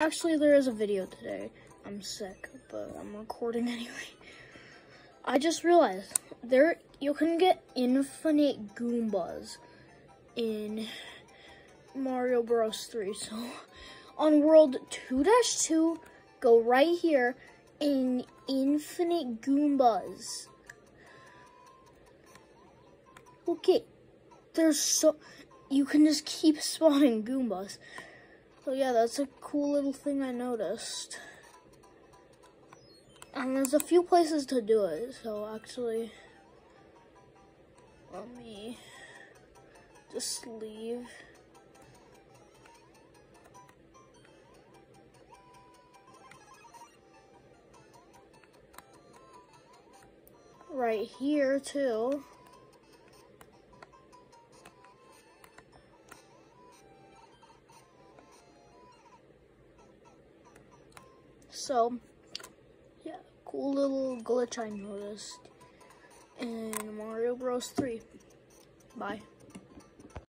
Actually, there is a video today. I'm sick, but I'm recording anyway. I just realized there you can get infinite Goombas in Mario Bros 3. So on World 2-2, go right here in infinite Goombas. Okay, there's so you can just keep spawning Goombas. So yeah, that's a cool little thing I noticed. And there's a few places to do it, so actually, let me just leave. Right here too. So, yeah, cool little glitch I noticed in Mario Bros. 3. Bye.